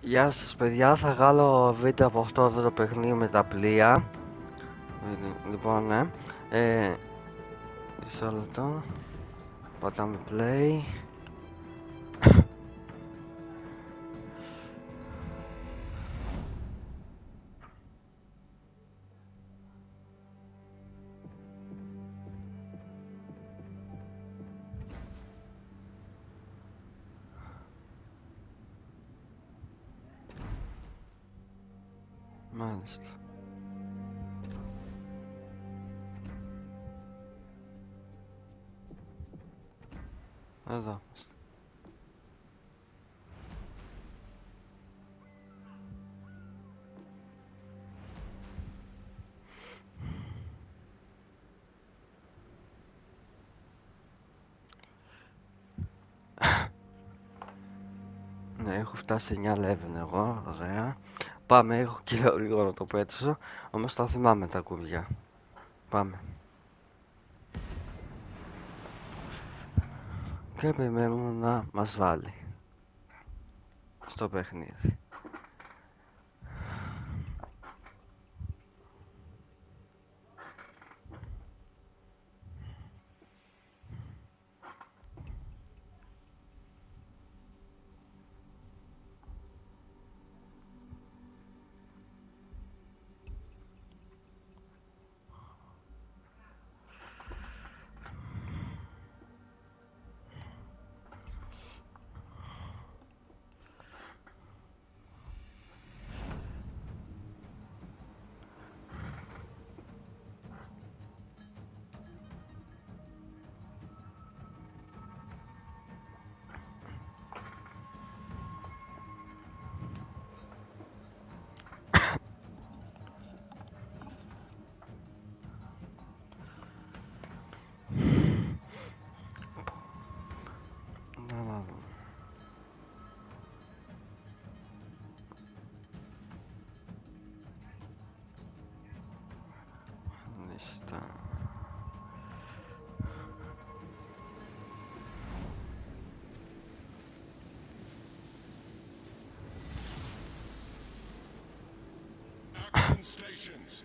Γεια σας παιδιά, θα βγάλω βίντεο από αυτό εδώ το παιχνίδι με τα πλοία. Λοιπόν, ναι. Ε, Μισό λεπτό. Πατάμε play Μάλιστα. Εδώ είμαστε. Ναι, έχω φτάσει 9 level εγώ, ωραία. Πάμε, έχω και λίγο να το πέτσω, όμως τα θυμάμαι τα κουμπιά. Πάμε. Και περιμένουμε να μας βάλει στο παιχνίδι. Action stations.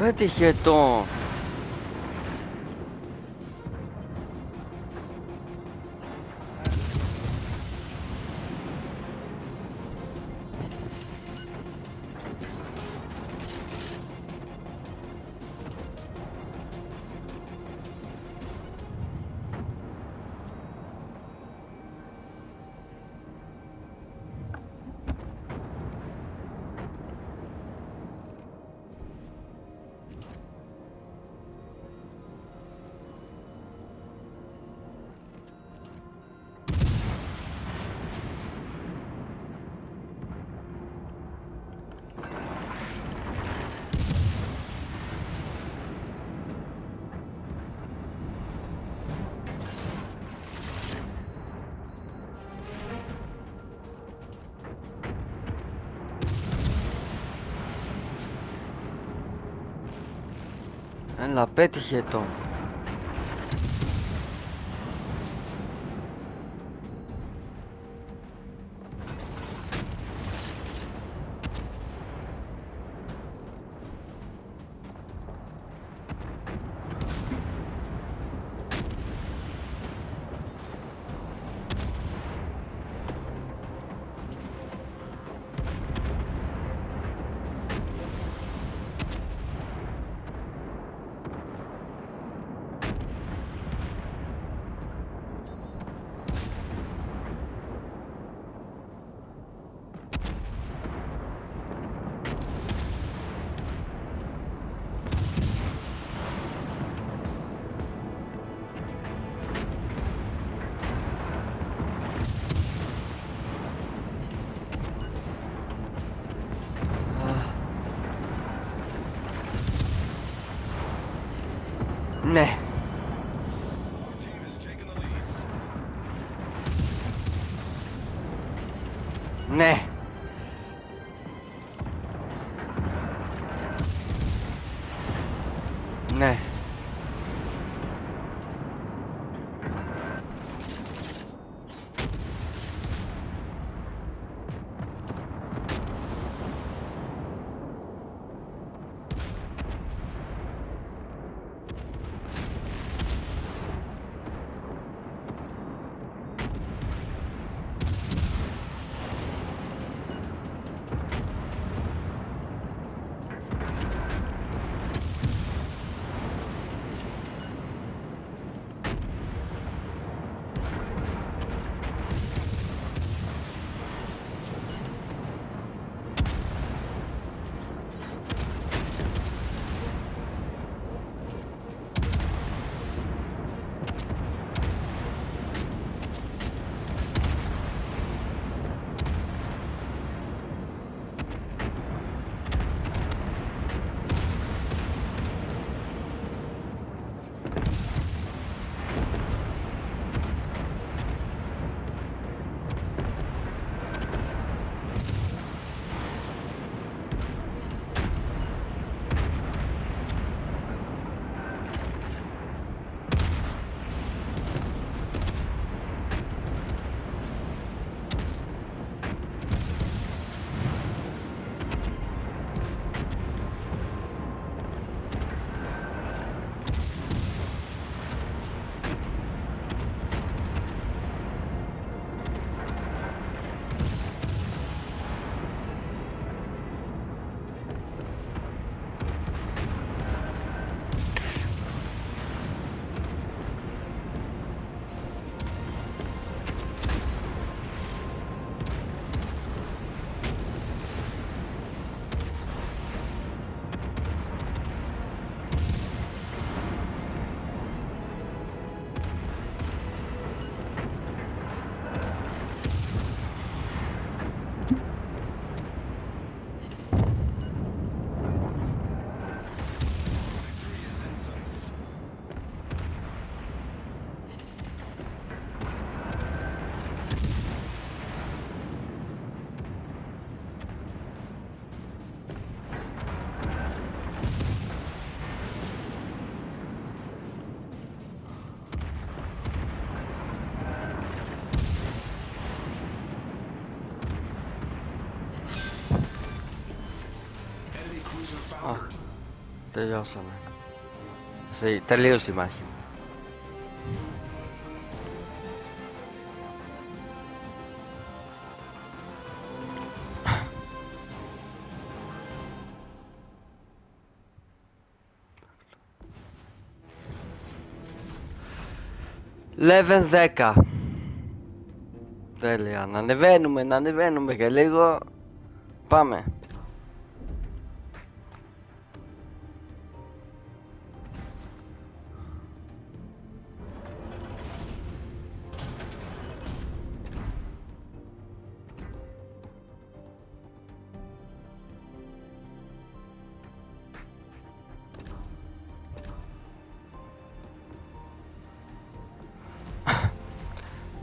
pas tes chiatons πέτυχε το. Ναι. ね。ね。Enemy cruiser foundered. Τελειώσαμε. Σε, τελείωσε η μάχη. Level 10 Τέλεια, να ανεβαίνουμε, να ανεβαίνουμε και λίγο Πάμε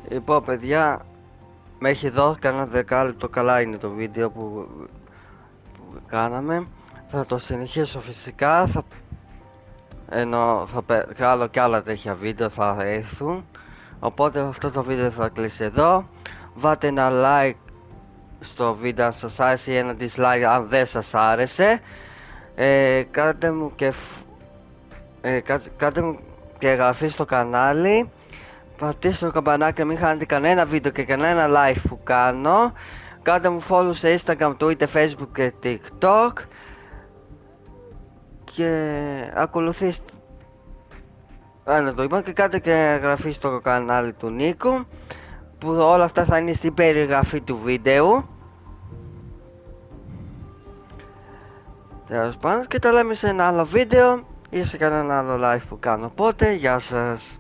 Λοιπόν παιδιά Μέχρι εδώ κανένα δεκάλεπτο καλά είναι το βίντεο που, που κάναμε. Θα το συνεχίσω φυσικά θα, Ενώ θα κάνω και άλλα τέτοια βίντεο θα έρθουν. Οπότε αυτό το βίντεο θα κλείσει εδώ. Βάτε ένα like στο βίντεο αν σας άρεσε ή ένα dislike αν δεν σας άρεσε. Ε, κάντε μου και ε, κάντε μου και εγγραφή στο κανάλι πατήστε το καμπανάκι να μην χάνετε κανένα βίντεο και κανένα live που κάνω. Κάντε μου follow σε Instagram, Twitter, Facebook και TikTok. Και ακολουθήστε. Ένα το είπα. Και κάντε και εγγραφή στο κανάλι του Νίκου Που όλα αυτά θα είναι στην περιγραφή του βίντεο Τέλος πάντων και τα λέμε σε ένα άλλο βίντεο ή σε κανένα άλλο live που κάνω. Οπότε, γεια σας